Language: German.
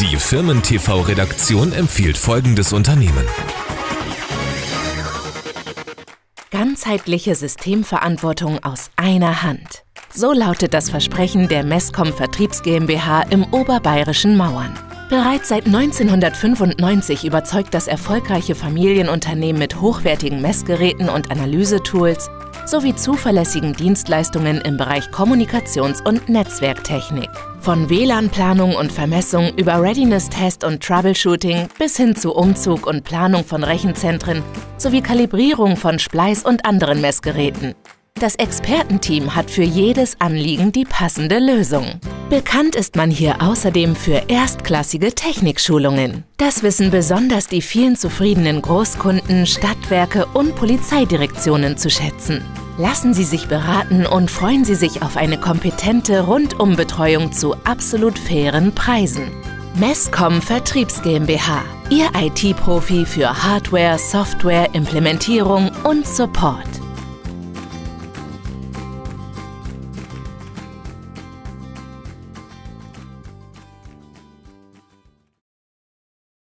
Die Firmen-TV-Redaktion empfiehlt folgendes Unternehmen. Ganzheitliche Systemverantwortung aus einer Hand. So lautet das Versprechen der Messcom Vertriebs GmbH im oberbayerischen Mauern. Bereits seit 1995 überzeugt das erfolgreiche Familienunternehmen mit hochwertigen Messgeräten und Analysetools sowie zuverlässigen Dienstleistungen im Bereich Kommunikations- und Netzwerktechnik. Von WLAN-Planung und Vermessung über Readiness-Test und Troubleshooting bis hin zu Umzug und Planung von Rechenzentren sowie Kalibrierung von Spleiß und anderen Messgeräten. Das Expertenteam hat für jedes Anliegen die passende Lösung. Bekannt ist man hier außerdem für erstklassige Technikschulungen. Das wissen besonders die vielen zufriedenen Großkunden, Stadtwerke und Polizeidirektionen zu schätzen. Lassen Sie sich beraten und freuen Sie sich auf eine kompetente Rundumbetreuung zu absolut fairen Preisen. Messcom Vertriebs GmbH, Ihr IT-Profi für Hardware, Software, Implementierung und Support.